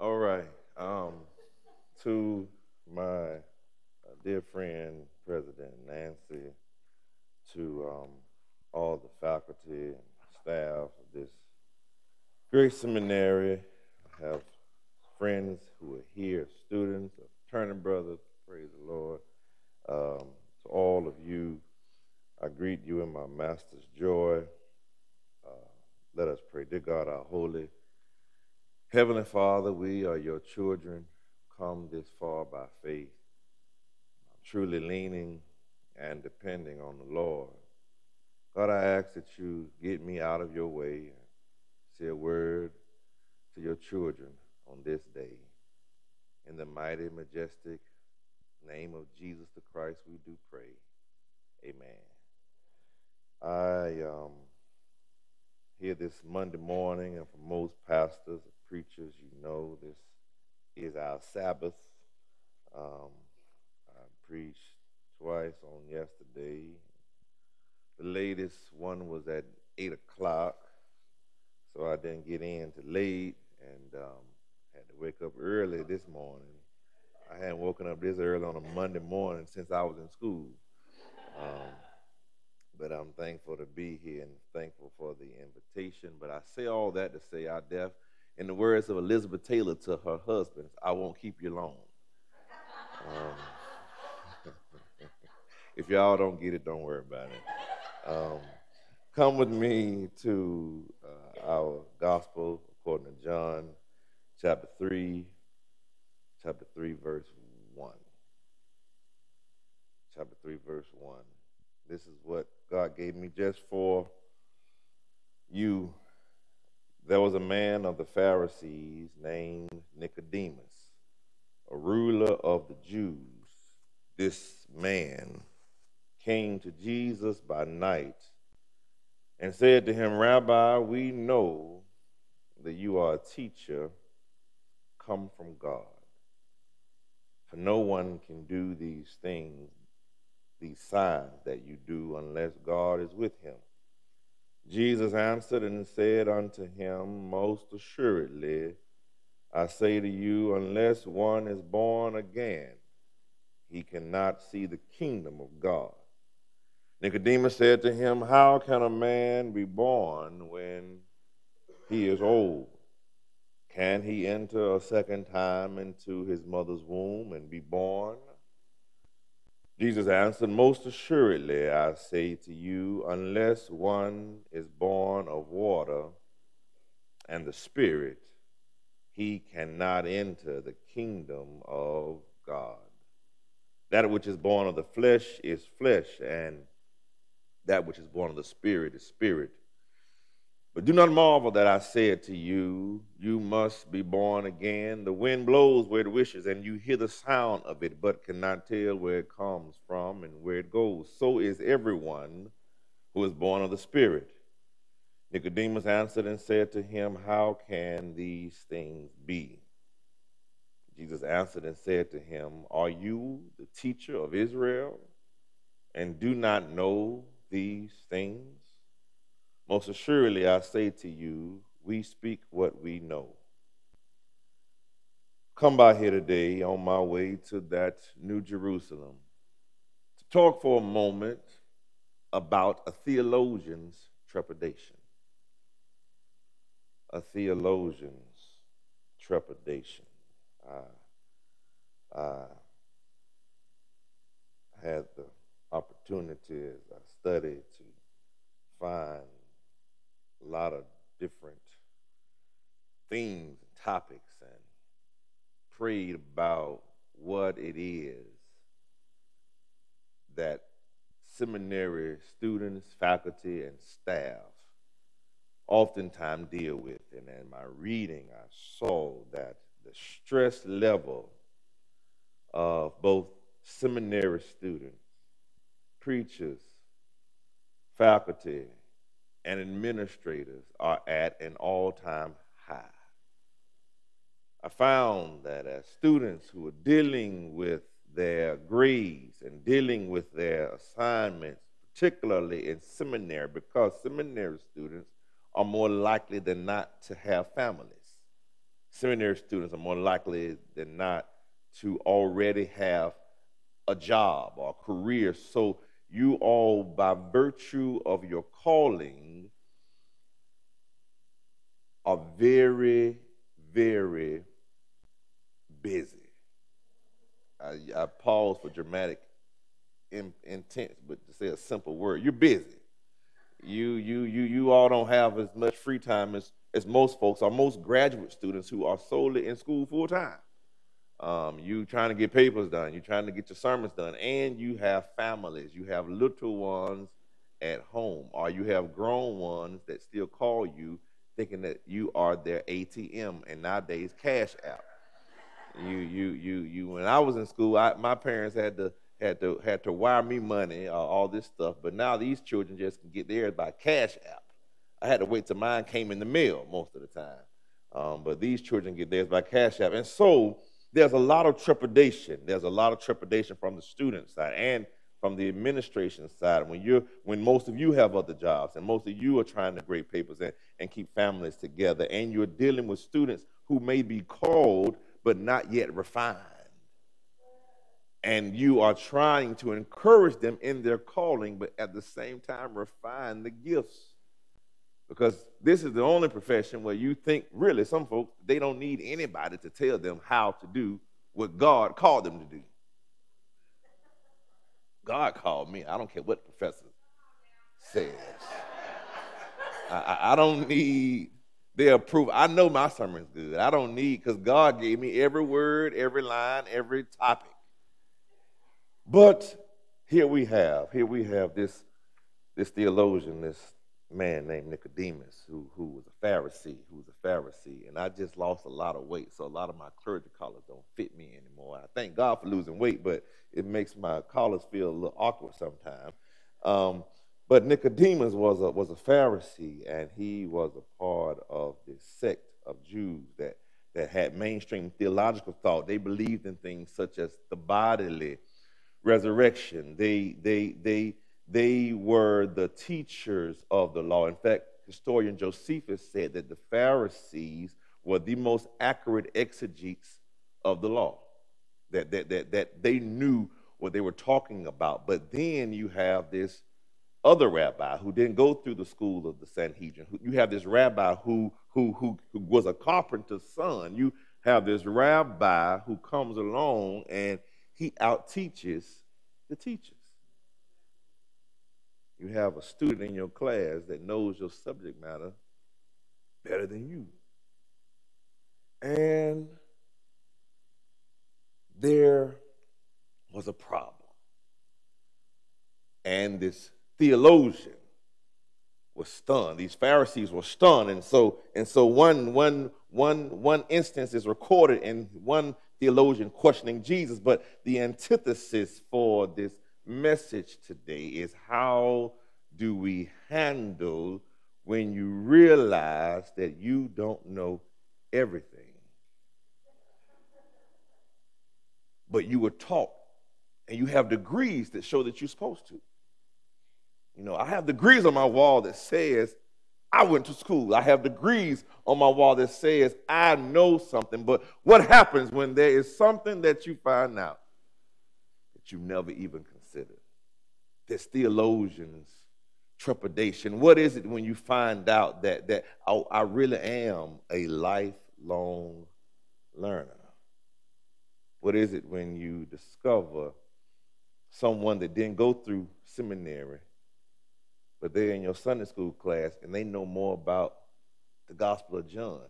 All right. Um, to my uh, dear friend, President Nancy, to um, all the faculty and staff of this great seminary, I have friends who are here, students, Turning Brothers, praise the Lord. Um, to all of you, I greet you in my Master's joy. Uh, let us pray. Dear God, our holy Heavenly Father, we are your children, come this far by faith, truly leaning and depending on the Lord. God, I ask that you get me out of your way and say a word to your children on this day. In the mighty, majestic name of Jesus the Christ, we do pray. Amen. I um, here this Monday morning, and for most pastors, preachers, you know this is our Sabbath. Um, I preached twice on yesterday. The latest one was at 8 o'clock, so I didn't get in till late and um, had to wake up early this morning. I hadn't woken up this early on a Monday morning since I was in school. Um, but I'm thankful to be here and thankful for the invitation. But I say all that to say our deaf in the words of Elizabeth Taylor to her husband, I won't keep you long. Um, if y'all don't get it, don't worry about it. Um, come with me to uh, our gospel according to John chapter 3, chapter 3, verse 1. Chapter 3, verse 1. This is what God gave me just for you there was a man of the Pharisees named Nicodemus, a ruler of the Jews. This man came to Jesus by night and said to him, Rabbi, we know that you are a teacher come from God. For no one can do these things, these signs that you do, unless God is with him. Jesus answered and said unto him, Most assuredly, I say to you, unless one is born again, he cannot see the kingdom of God. Nicodemus said to him, How can a man be born when he is old? Can he enter a second time into his mother's womb and be born? Jesus answered, Most assuredly, I say to you, unless one is born of water and the Spirit, he cannot enter the kingdom of God. That which is born of the flesh is flesh, and that which is born of the Spirit is spirit. But do not marvel that I said to you, You must be born again. The wind blows where it wishes, and you hear the sound of it, but cannot tell where it comes from and where it goes. So is everyone who is born of the Spirit. Nicodemus answered and said to him, How can these things be? Jesus answered and said to him, Are you the teacher of Israel, and do not know these things? Most assuredly, I say to you, we speak what we know. Come by here today on my way to that New Jerusalem to talk for a moment about a theologian's trepidation. A theologian's trepidation. I, I had the opportunity as I studied to find a lot of different themes and topics and prayed about what it is that seminary students, faculty, and staff oftentimes deal with. And in my reading, I saw that the stress level of both seminary students, preachers, faculty, and administrators are at an all time high. I found that as students who are dealing with their grades and dealing with their assignments, particularly in seminary, because seminary students are more likely than not to have families. seminary students are more likely than not to already have a job or a career. So you all, by virtue of your calling, are very, very busy. I, I pause for dramatic in, intent, but to say a simple word, you're busy. You, you, you, you all don't have as much free time as, as most folks or most graduate students who are solely in school full time. Um, you trying to get papers done, You're trying to get your sermons done, and you have families, you have little ones at home, or you have grown ones that still call you thinking that you are their ATM and nowadays cash app. You, you, you, you. When I was in school, I, my parents had to had to had to wire me money, uh, all this stuff. But now these children just can get theirs by cash app. I had to wait till mine came in the mail most of the time. Um, but these children get theirs by cash app, and so there's a lot of trepidation. There's a lot of trepidation from the student side and from the administration side when you're when most of you have other jobs and most of you are trying to grade papers and, and keep families together and you're dealing with students who may be called but not yet refined and you are trying to encourage them in their calling but at the same time refine the gifts because this is the only profession where you think, really, some folks, they don't need anybody to tell them how to do what God called them to do. God called me. I don't care what the professor says. I, I, don't need their approval. I know my sermon's good. I don't need, because God gave me every word, every line, every topic. But here we have, here we have this, this theologian, this man named Nicodemus who, who was a Pharisee, who was a Pharisee, and I just lost a lot of weight, so a lot of my clergy collars don't fit me anymore. I thank God for losing weight, but it makes my collars feel a little awkward sometimes. Um, but Nicodemus was a, was a Pharisee, and he was a part of this sect of Jews that, that had mainstream theological thought. They believed in things such as the bodily resurrection. They, they, they, they were the teachers of the law. In fact, historian Josephus said that the Pharisees were the most accurate exegetes of the law, that, that, that, that they knew what they were talking about. But then you have this other rabbi who didn't go through the school of the Sanhedrin. You have this rabbi who, who, who, who was a carpenter's son. You have this rabbi who comes along and he outteaches the teachers you have a student in your class that knows your subject matter better than you. And there was a problem. And this theologian was stunned. These Pharisees were stunned. And so, and so one, one, one, one instance is recorded in one theologian questioning Jesus, but the antithesis for this message today is how do we handle when you realize that you don't know everything? But you were taught, and you have degrees that show that you're supposed to. You know, I have degrees on my wall that says I went to school. I have degrees on my wall that says I know something. But what happens when there is something that you find out that you never even? There's theologians trepidation? What is it when you find out that, that I, I really am a lifelong learner? What is it when you discover someone that didn't go through seminary, but they're in your Sunday school class and they know more about the Gospel of John?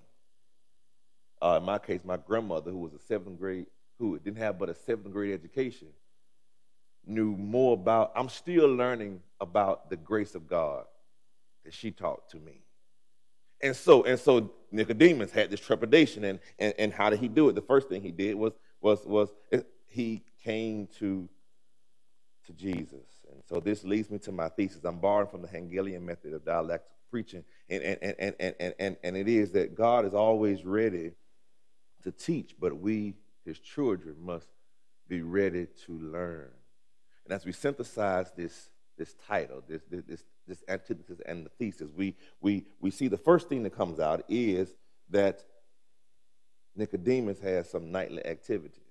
Uh, in my case, my grandmother, who was a seventh grade, who didn't have but a seventh grade education, knew more about, I'm still learning about the grace of God that she taught to me. And so, and so Nicodemus had this trepidation, and, and, and how did he do it? The first thing he did was was was eh, he came to to Jesus. And so this leads me to my thesis. I'm borrowing from the Hegelian method of dialectic preaching, and and, and, and, and, and, and it is that God is always ready to teach, but we, his children, must be ready to learn. And as we synthesize this, this title, this, this, this antithesis and the thesis, we, we, we see the first thing that comes out is that Nicodemus had some nightly activities.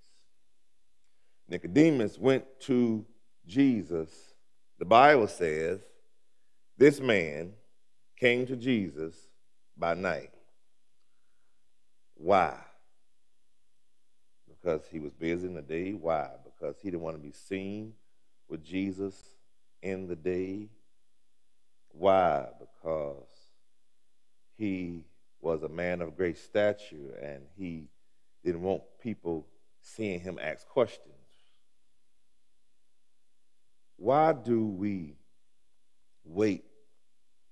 Nicodemus went to Jesus. The Bible says this man came to Jesus by night. Why? Because he was busy in the day. Why? Because he didn't want to be seen with Jesus in the day. Why? Because he was a man of great stature and he didn't want people seeing him ask questions. Why do we wait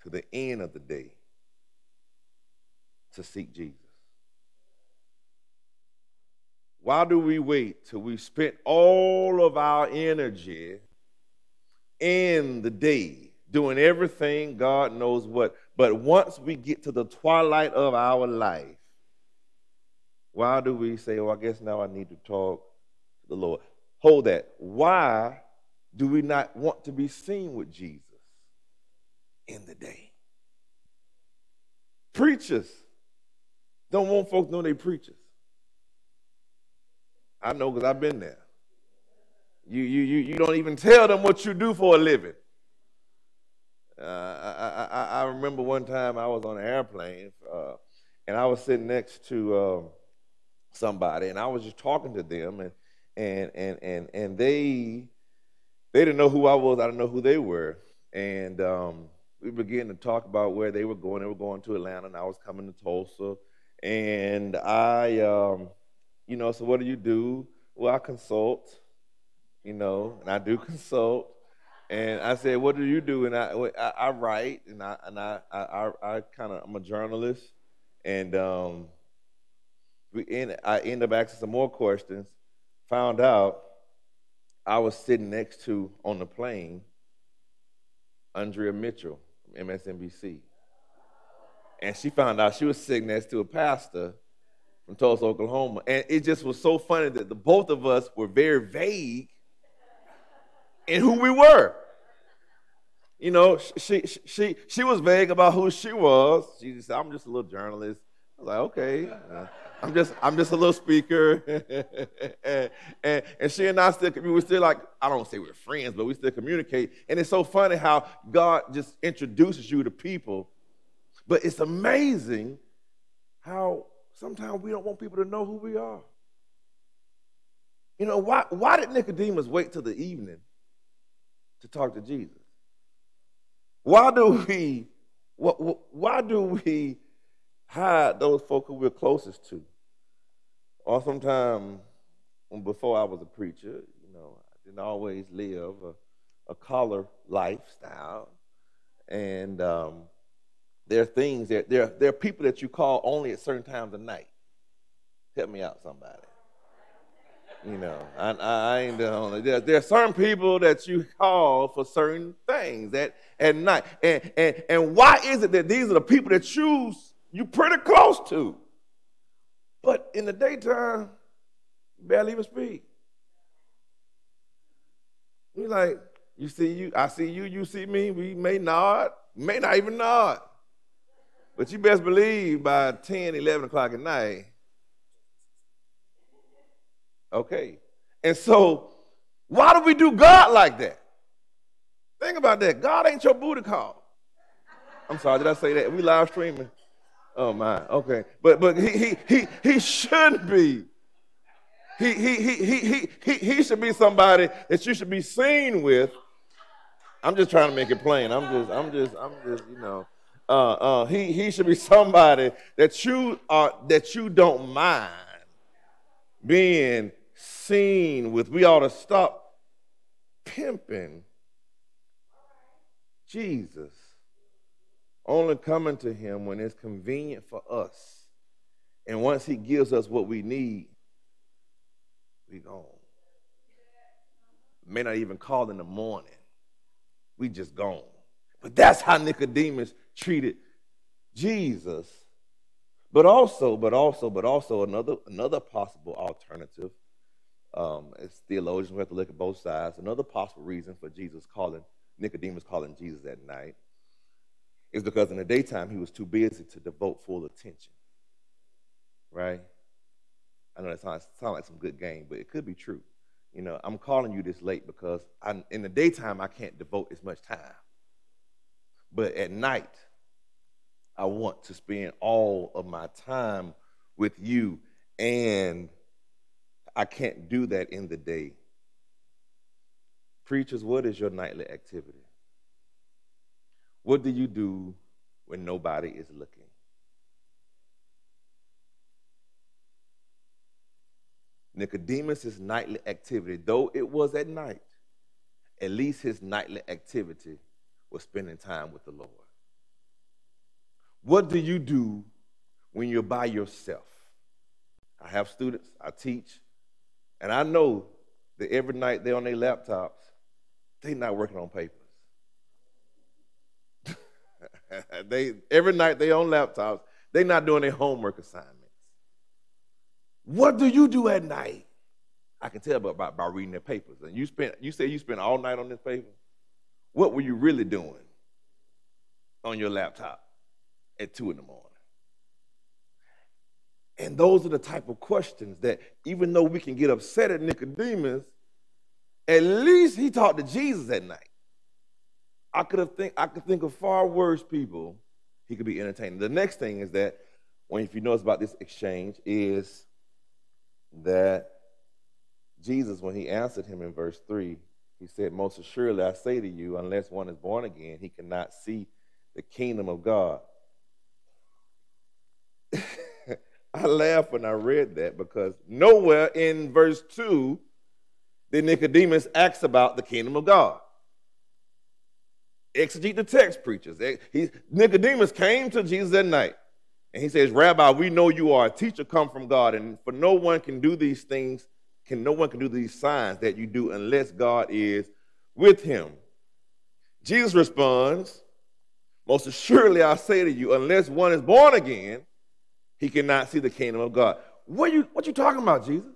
to the end of the day to seek Jesus? Why do we wait till we've spent all of our energy in the day doing everything God knows what? But once we get to the twilight of our life, why do we say, Oh, I guess now I need to talk to the Lord? Hold that. Why do we not want to be seen with Jesus in the day? Preachers don't want folks to know they preachers. I know because I've been there. You, you, you, you don't even tell them what you do for a living. Uh, I, I, I, remember one time I was on an airplane uh, and I was sitting next to um, somebody and I was just talking to them and, and, and, and, and they they didn't know who I was. I didn't know who they were. And um, we began to talk about where they were going. They were going to Atlanta, and I was coming to Tulsa. And I, um, you know, so what do you do? Well, I consult, you know, and I do consult. And I said, "What do you do?" And I, I, I write, and I, and I, I, I kind of, I'm a journalist, and um, we end, I end up asking some more questions. Found out I was sitting next to on the plane Andrea Mitchell from MSNBC. And she found out she was sitting next to a pastor from Tulsa, Oklahoma. And it just was so funny that the both of us were very vague in who we were. You know, she, she, she, she was vague about who she was. She said, I'm just a little journalist. I was like, okay. Uh, I'm just I'm just a little speaker. and, and, and, she and I still we were still like I don't say we're friends, but we still communicate. And it's so funny how God just introduces you to people. But it's amazing how sometimes we don't want people to know who we are. You know, why, why did Nicodemus wait till the evening to talk to Jesus? Why do we why do we hide those folk who we're closest to. Or sometimes, before I was a preacher, you know, I didn't always live a, a collar lifestyle. And um, there are things, that, there, there are people that you call only at certain times of night. Help me out, somebody. You know, I, I ain't doing there, there are certain people that you call for certain things at, at night. And, and, and why is it that these are the people that choose you pretty close to. But in the daytime, you barely even speak. You like, you see you, I see you, you see me, we may nod, may not even nod. But you best believe by 10, 11 o'clock at night, okay. And so, why do we do God like that? Think about that. God ain't your booty call. I'm sorry, did I say that? We live streaming. Oh my, okay. But but he he he he should be. He he he he he he he should be somebody that you should be seen with. I'm just trying to make it plain. I'm just I'm just I'm just you know. Uh, uh, he he should be somebody that you are that you don't mind being seen with. We ought to stop pimping Jesus only coming to him when it's convenient for us. And once he gives us what we need, we gone. May not even call in the morning. We just gone. But that's how Nicodemus treated Jesus. But also, but also, but also another another possible alternative. Um, as theologians, we have to look at both sides. Another possible reason for Jesus calling Nicodemus calling Jesus at night is because in the daytime he was too busy to devote full attention. Right? I know that sounds, sounds like some good game, but it could be true. You know, I'm calling you this late because I, in the daytime I can't devote as much time. But at night, I want to spend all of my time with you, and I can't do that in the day. Preachers, what is your nightly activity? What do you do when nobody is looking? Nicodemus' nightly activity, though it was at night, at least his nightly activity was spending time with the Lord. What do you do when you're by yourself? I have students, I teach, and I know that every night they're on their laptops, they're not working on papers. they every night they on laptops, they're not doing their homework assignments. What do you do at night? I can tell by, by, by reading their papers. And you spent you say you spent all night on this paper. What were you really doing on your laptop at two in the morning? And those are the type of questions that, even though we can get upset at Nicodemus, at least he talked to Jesus at night. I could have think I could think of far worse people he could be entertaining. The next thing is that when if you notice about this exchange is that Jesus, when he answered him in verse 3, he said, Most assuredly I say to you, unless one is born again, he cannot see the kingdom of God. I laughed when I read that because nowhere in verse 2 did Nicodemus ask about the kingdom of God. Exegete the text, preachers. He, Nicodemus came to Jesus at night and he says, Rabbi, we know you are a teacher come from God, and for no one can do these things, can no one can do these signs that you do unless God is with him. Jesus responds, Most assuredly I say to you, unless one is born again, he cannot see the kingdom of God. What you what you talking about, Jesus?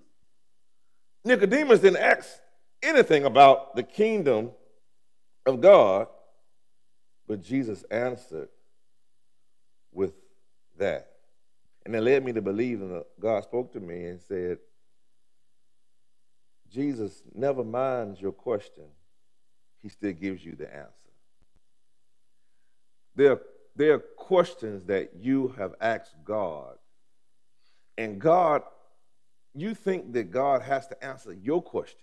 Nicodemus didn't ask anything about the kingdom of God, but Jesus answered with that. And it led me to believe, and God spoke to me and said, Jesus never minds your question, He still gives you the answer. There, there are questions that you have asked God, and God, you think that God has to answer your questions.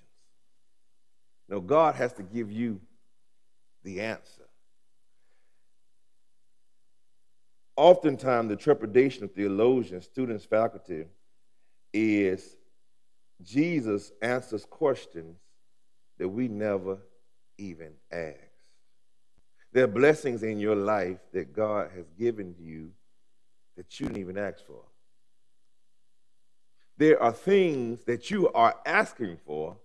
No, God has to give you the answer. oftentimes the trepidation of theologians, students, faculty is Jesus answers questions that we never even asked. There are blessings in your life that God has given you that you didn't even ask for. There are things that you are asking for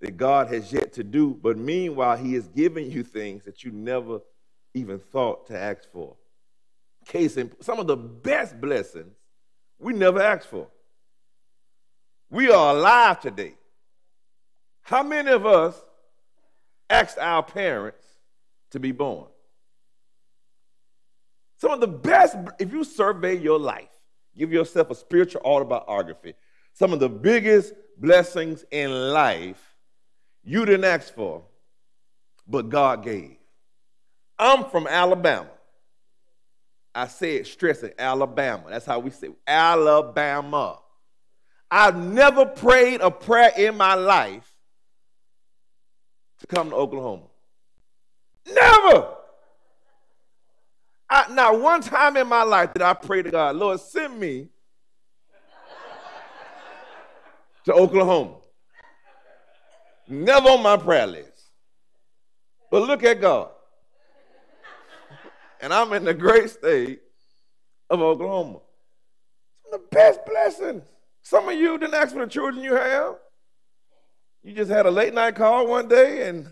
that God has yet to do, but meanwhile, He is giving you things that you never even thought to ask for. Case in some of the best blessings we never asked for. We are alive today. How many of us asked our parents to be born? Some of the best, if you survey your life, give yourself a spiritual autobiography, some of the biggest blessings in life you didn't ask for, but God gave. I'm from Alabama. I say said stressing Alabama. That's how we say it. Alabama. I've never prayed a prayer in my life to come to Oklahoma. Never. I, not one time in my life did I pray to God, Lord, send me to Oklahoma. Never on my prayer list. But look at God and I'm in the great state of Oklahoma. Some of the best blessings. Some of you didn't ask for the children you have. You just had a late night call one day, and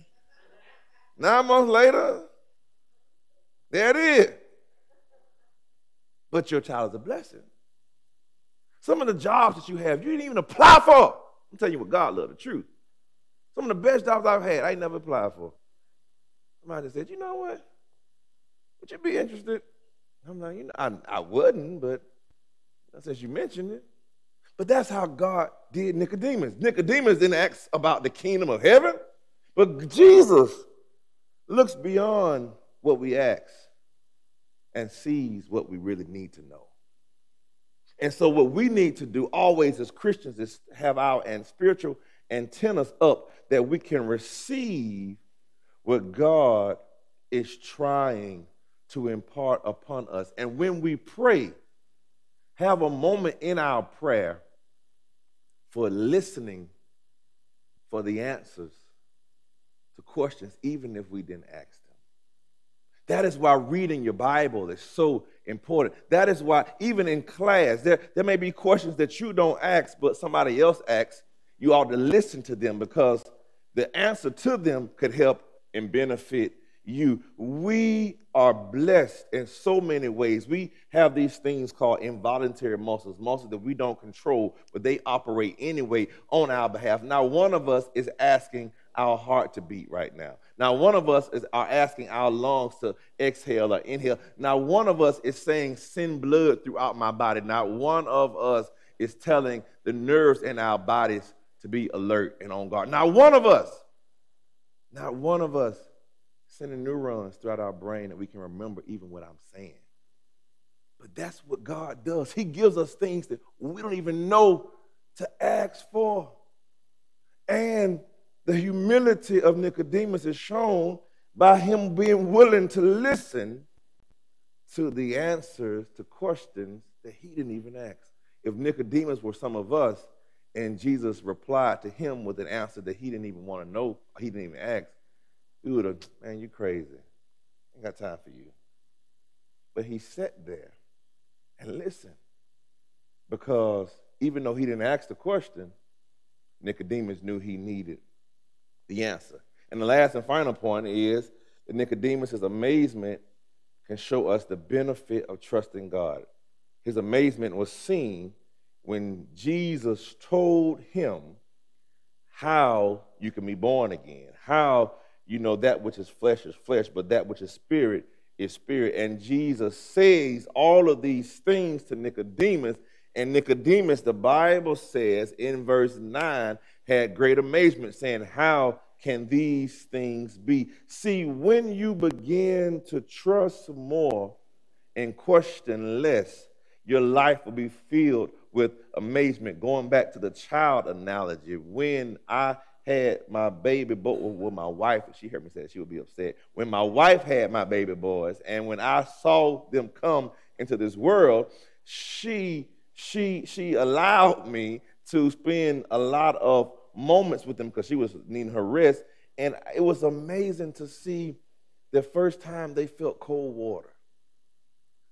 nine months later, there it is. But your child is a blessing. Some of the jobs that you have, you didn't even apply for. I'm telling you what God loved, the truth. Some of the best jobs I've had, I never applied for. Somebody said, you know what? Would you be interested? I'm like, you know, I, I wouldn't, but since you mentioned it. But that's how God did Nicodemus. Nicodemus didn't ask about the kingdom of heaven, but Jesus looks beyond what we ask and sees what we really need to know. And so, what we need to do always as Christians is have our and spiritual antennas up that we can receive what God is trying to impart upon us. And when we pray, have a moment in our prayer for listening for the answers to questions, even if we didn't ask. That is why reading your Bible is so important. That is why, even in class, there, there may be questions that you don't ask, but somebody else asks. You ought to listen to them because the answer to them could help and benefit you. We are blessed in so many ways. We have these things called involuntary muscles, muscles that we don't control, but they operate anyway on our behalf. Now, one of us is asking our heart to beat right now. Now, one of us is are asking our lungs to exhale or inhale. Now, one of us is saying, send blood throughout my body. Now, one of us is telling the nerves in our bodies to be alert and on guard. Now, one of us, not one of us sending neurons throughout our brain that we can remember even what I'm saying. But that's what God does. He gives us things that we don't even know to ask for. And the humility of Nicodemus is shown by him being willing to listen to the answers to questions that he didn't even ask. If Nicodemus were some of us and Jesus replied to him with an answer that he didn't even want to know, he didn't even ask, we would have, man, you crazy. Ain't got time for you. But he sat there and listened because even though he didn't ask the question, Nicodemus knew he needed the answer. And the last and final point is that Nicodemus' amazement can show us the benefit of trusting God. His amazement was seen when Jesus told him how you can be born again, how you know that which is flesh is flesh, but that which is spirit is spirit. And Jesus says all of these things to Nicodemus. And Nicodemus, the Bible says in verse 9, had great amazement, saying, How can these things be? See, when you begin to trust more and question less, your life will be filled with amazement. Going back to the child analogy, when I had my baby boy with my wife, she heard me say she would be upset. When my wife had my baby boys, and when I saw them come into this world, she she she allowed me to spend a lot of moments with them because she was needing her rest. And it was amazing to see the first time they felt cold water,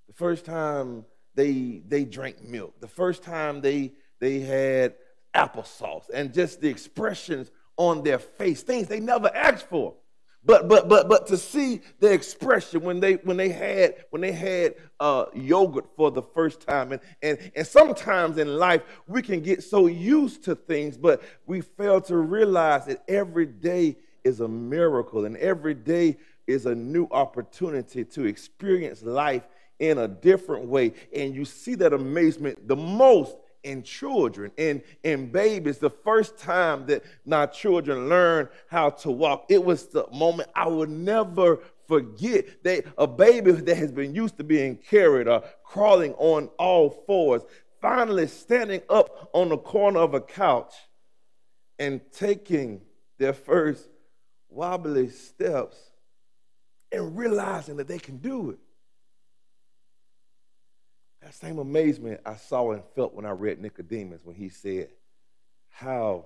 the first time they they drank milk, the first time they they had applesauce, and just the expressions on their face, things they never asked for. But but but but to see the expression when they when they had when they had uh, yogurt for the first time, and and and sometimes in life we can get so used to things, but we fail to realize that every day is a miracle, and every day is a new opportunity to experience life in a different way. And you see that amazement the most in children and in babies. The first time that my children learned how to walk, it was the moment I would never forget that a baby that has been used to being carried or crawling on all fours, finally standing up on the corner of a couch and taking their first wobbly steps and realizing that they can do it. That same amazement I saw and felt when I read Nicodemus when he said, How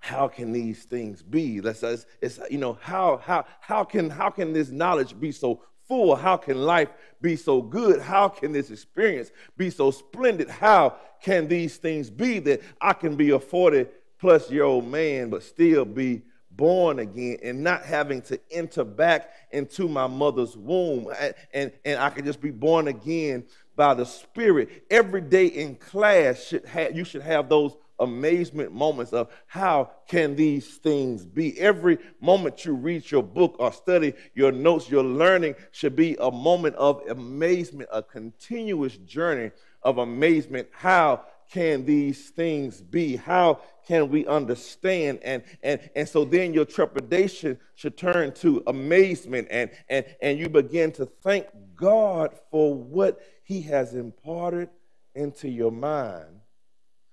how can these things be? Let's it's, it's you know, how how how can how can this knowledge be so full? How can life be so good? How can this experience be so splendid? How can these things be that I can be a 40 plus year old man but still be born again and not having to enter back into my mother's womb and, and, and I can just be born again by the Spirit. Every day in class, should have, you should have those amazement moments of how can these things be every moment you read your book or study your notes your learning should be a moment of amazement a continuous journey of amazement how can these things be? How can we understand? And and and so then your trepidation should turn to amazement and and and you begin to thank God for what he has imparted into your mind.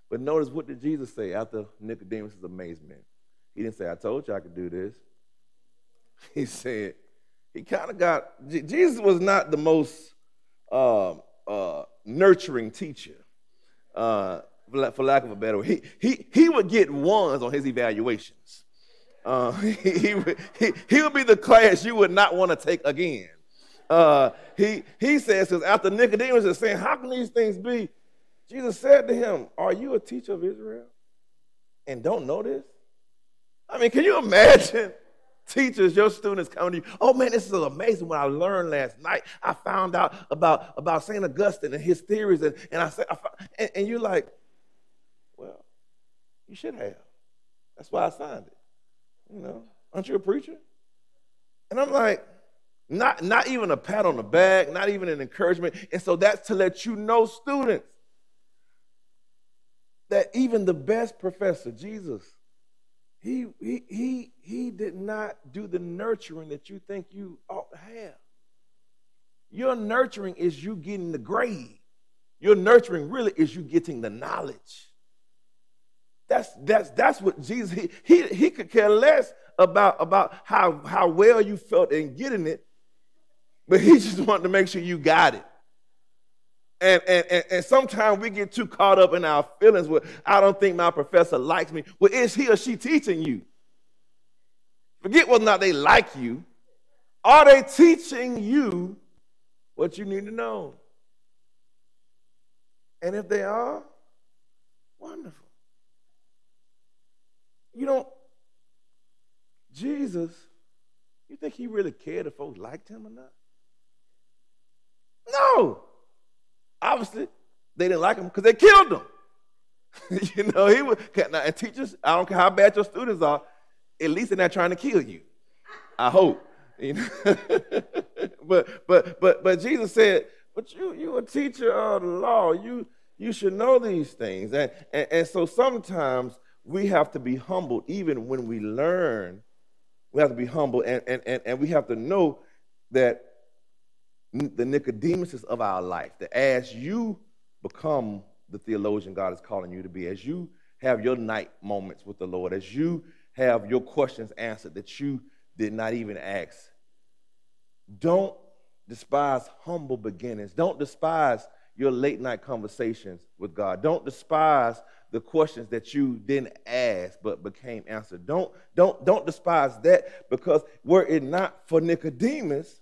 But notice what did Jesus say after Nicodemus' amazement? He didn't say, I told you I could do this. He said, he kind of got, Jesus was not the most uh, uh, nurturing teacher, uh, for lack of a better word. He, he, he would get ones on his evaluations. Uh, he, he, would, he, he would be the class you would not want to take again. Uh, he, he says, because after Nicodemus is saying, How can these things be? Jesus said to him, Are you a teacher of Israel and don't know this? I mean, can you imagine teachers, your students coming to you? Oh man, this is amazing what I learned last night. I found out about, about St. Augustine and his theories, and, and I said, and, and you're like, you should have. That's why I signed it. You know, aren't you a preacher? And I'm like, not, not even a pat on the back, not even an encouragement. And so that's to let you know, students, that even the best professor, Jesus, he, he, he, he did not do the nurturing that you think you ought to have. Your nurturing is you getting the grade. Your nurturing really is you getting the knowledge. That's, that's, that's what Jesus, he, he, he could care less about, about how, how well you felt in getting it, but he just wanted to make sure you got it. And, and, and, and sometimes we get too caught up in our feelings with, I don't think my professor likes me. Well, is he or she teaching you? Forget whether or not they like you. Are they teaching you what you need to know? And if they are, wonderful. You don't, Jesus, you think he really cared if folks liked him or not? No. Obviously, they didn't like him because they killed him. you know, he was, now, and teachers, I don't care how bad your students are, at least they're not trying to kill you. I hope. You know? but but but but Jesus said, but you you a teacher of the law. You you should know these things. And, and, and so sometimes we have to be humble even when we learn. We have to be humble and, and, and, and we have to know that the Nicodemuses of our life, that as you become the theologian God is calling you to be, as you have your night moments with the Lord, as you have your questions answered that you did not even ask, don't despise humble beginnings. Don't despise your late night conversations with God. Don't despise the questions that you didn't ask but became answered. Don't, don't, don't despise that because were it not for Nicodemus,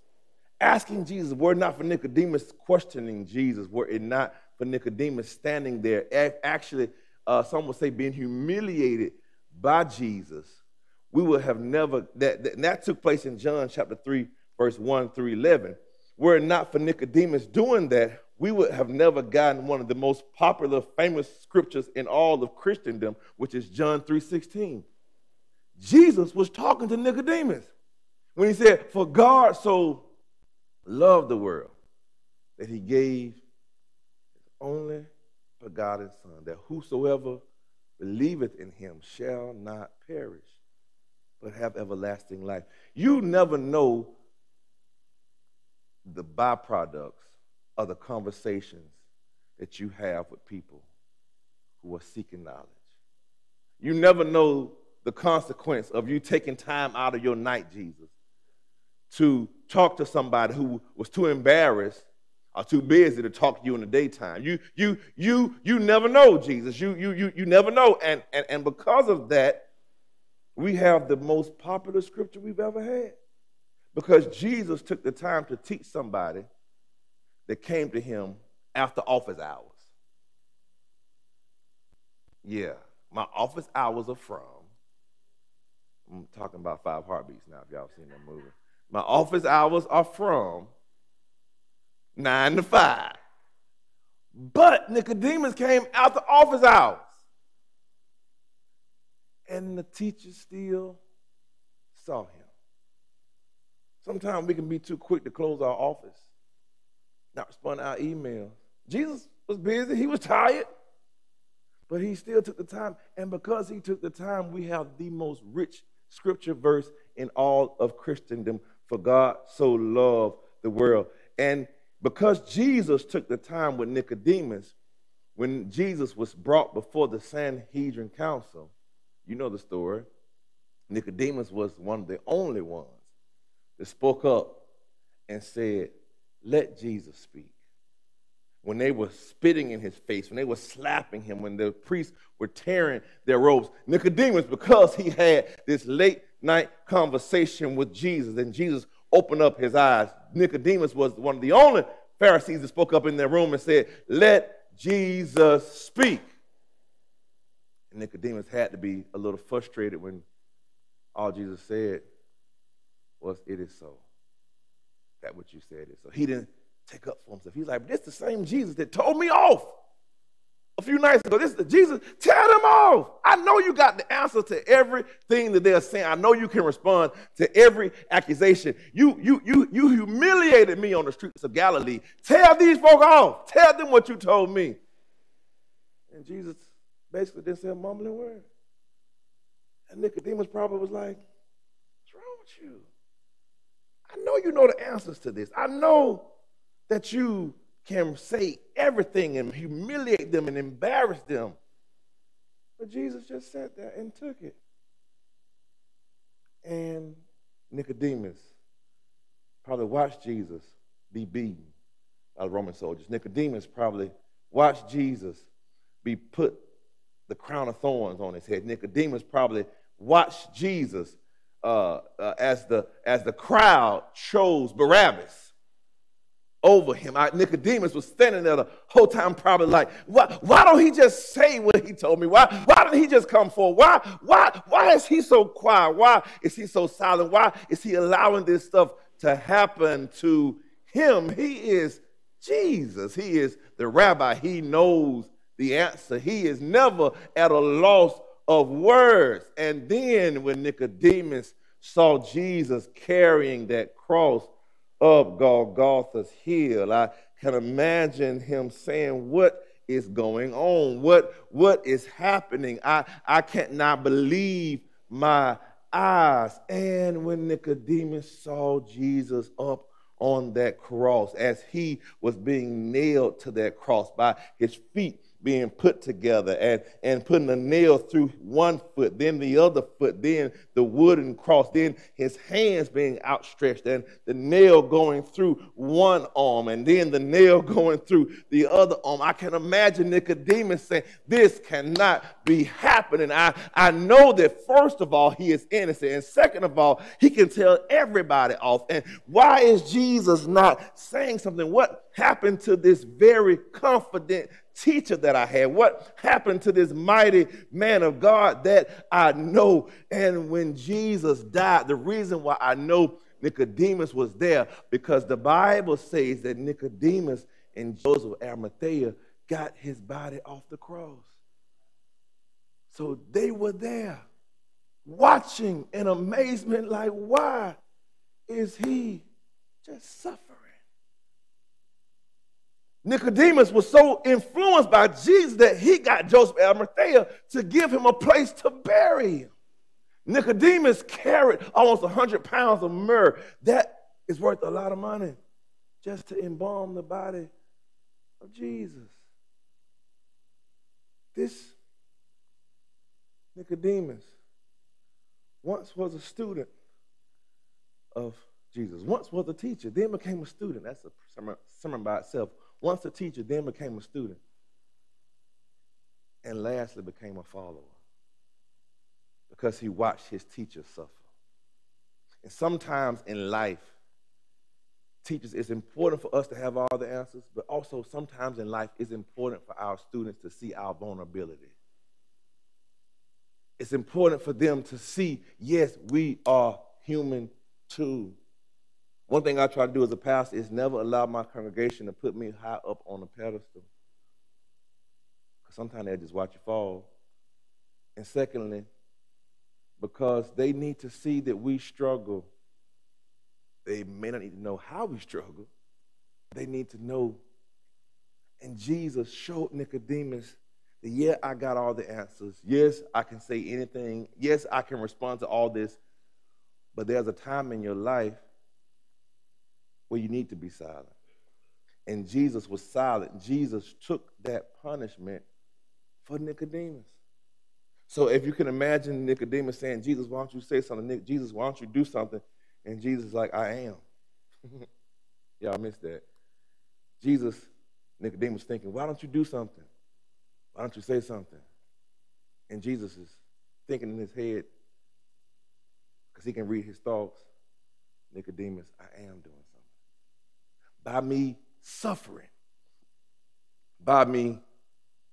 asking Jesus, were it not for Nicodemus questioning Jesus, were it not for Nicodemus standing there, actually, uh, some would say being humiliated by Jesus, we would have never, that, that, that took place in John chapter 3, verse 1 through 11. Were it not for Nicodemus doing that, we would have never gotten one of the most popular, famous scriptures in all of Christendom, which is John 3:16. Jesus was talking to Nicodemus when he said, For God so loved the world that he gave his only begotten Son, that whosoever believeth in him shall not perish, but have everlasting life. You never know the byproducts of the conversations that you have with people who are seeking knowledge. You never know the consequence of you taking time out of your night, Jesus, to talk to somebody who was too embarrassed or too busy to talk to you in the daytime. You, you, you, you never know, Jesus. You, you, you, you never know. And, and, and because of that, we have the most popular scripture we've ever had. Because Jesus took the time to teach somebody that came to him after office hours. Yeah, my office hours are from. I'm talking about Five Heartbeats now, if y'all seen that movie. My office hours are from nine to five. But Nicodemus came after office hours. And the teacher still saw him. Sometimes we can be too quick to close our office, not respond to our emails. Jesus was busy, he was tired. But he still took the time. And because he took the time, we have the most rich scripture verse in all of Christendom. For God so loved the world. And because Jesus took the time with Nicodemus, when Jesus was brought before the Sanhedrin Council, you know the story. Nicodemus was one of the only ones that spoke up and said, Let Jesus speak. When they were spitting in his face, when they were slapping him, when the priests were tearing their robes, Nicodemus, because he had this late night conversation with Jesus, and Jesus opened up his eyes. Nicodemus was one of the only Pharisees that spoke up in their room and said, Let Jesus speak. And Nicodemus had to be a little frustrated when all Jesus said was, It is so. That what you said is so. He didn't take up for himself. He's like, This is the same Jesus that told me off a few nights ago. This is the Jesus. Tell them off. I know you got the answer to everything that they're saying. I know you can respond to every accusation. You, you, you, you humiliated me on the streets of Galilee. Tell these folk off. Tell them what you told me. And Jesus basically didn't say a mumbling word. And Nicodemus probably was like, What's wrong with you? I know you know the answers to this. I know that you can say everything and humiliate them and embarrass them. But Jesus just sat there and took it. And Nicodemus probably watched Jesus be beaten by the Roman soldiers. Nicodemus probably watched Jesus be put the crown of thorns on his head. Nicodemus probably watched Jesus uh, uh, as, the, as the crowd chose Barabbas over him. I, Nicodemus was standing there the whole time, probably like, why, why don't he just say what he told me? Why, why didn't he just come forward? Why, why, why is he so quiet? Why is he so silent? Why is he allowing this stuff to happen to him? He is Jesus. He is the rabbi. He knows the answer. He is never at a loss of words. And then when Nicodemus saw Jesus carrying that cross, up Golgotha's hill. I can imagine him saying, What is going on? What, what is happening? I, I cannot believe my eyes. And when Nicodemus saw Jesus up on that cross, as he was being nailed to that cross by his feet being put together and, and putting a nail through one foot, then the other foot, then the wooden cross, then his hands being outstretched, and the nail going through one arm, and then the nail going through the other arm. I can imagine Nicodemus saying, This cannot be happening. I, I know that, first of all, he is innocent, and second of all, he can tell everybody off. And why is Jesus not saying something? What happened to this very confident teacher that I had? What happened to this mighty man of God that I know? And when Jesus died, the reason why I know Nicodemus was there because the Bible says that Nicodemus and Joseph Arimathea got his body off the cross. So they were there watching in amazement, like, why is he just suffering? Nicodemus was so influenced by Jesus that he got Joseph Arimathea to give him a place to bury him. Nicodemus carried almost 100 pounds of myrrh. That is worth a lot of money just to embalm the body of Jesus. This Nicodemus once was a student of Jesus, once was a teacher, then became a student. That's a sermon by itself once a teacher, then became a student, and lastly became a follower because he watched his teacher suffer. And sometimes in life, teachers, it's important for us to have all the answers, but also sometimes in life, it's important for our students to see our vulnerability. It's important for them to see, yes, we are human too. One thing I try to do as a pastor is never allow my congregation to put me high up on a pedestal. Because sometimes they just watch you fall. And secondly, because they need to see that we struggle. They may not need to know how we struggle. They need to know. And Jesus showed Nicodemus that, yeah, I got all the answers. Yes, I can say anything. Yes, I can respond to all this. But there's a time in your life you need to be silent. And Jesus was silent. Jesus took that punishment for Nicodemus. So if you can imagine Nicodemus saying, Jesus, why don't you say something? Jesus, why don't you do something? And Jesus is like, I am. Y'all missed that. Jesus, Nicodemus thinking, why don't you do something? Why don't you say something? And Jesus is thinking in his head, because he can read his thoughts. Nicodemus, I am doing. By me suffering, by me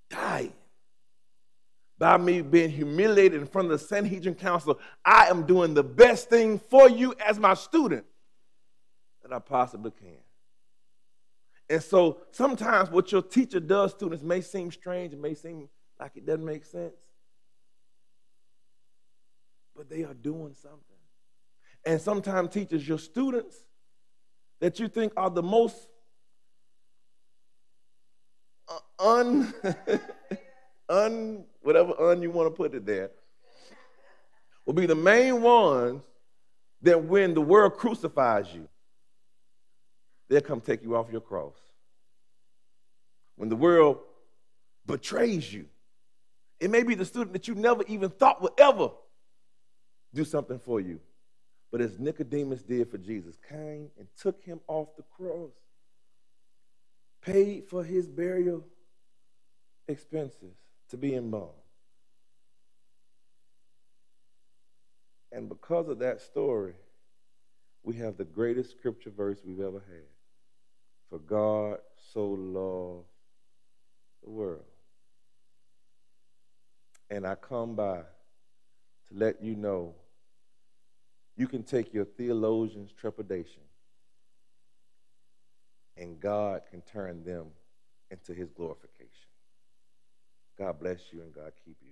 dying, by me being humiliated in front of the Sanhedrin Council, I am doing the best thing for you as my student that I possibly can. And so sometimes what your teacher does, students, may seem strange, it may seem like it doesn't make sense. But they are doing something. And sometimes teachers, your students that you think are the most uh, un un, whatever un you want to put it there, will be the main ones that when the world crucifies you, they'll come take you off your cross. When the world betrays you, it may be the student that you never even thought would ever do something for you. But as Nicodemus did for Jesus, came and took him off the cross, paid for his burial expenses, to be embalmed. And because of that story, we have the greatest scripture verse we've ever had. For God so loved the world. And I come by to let you know you can take your theologian's trepidation and God can turn them into his glorification. God bless you and God keep you.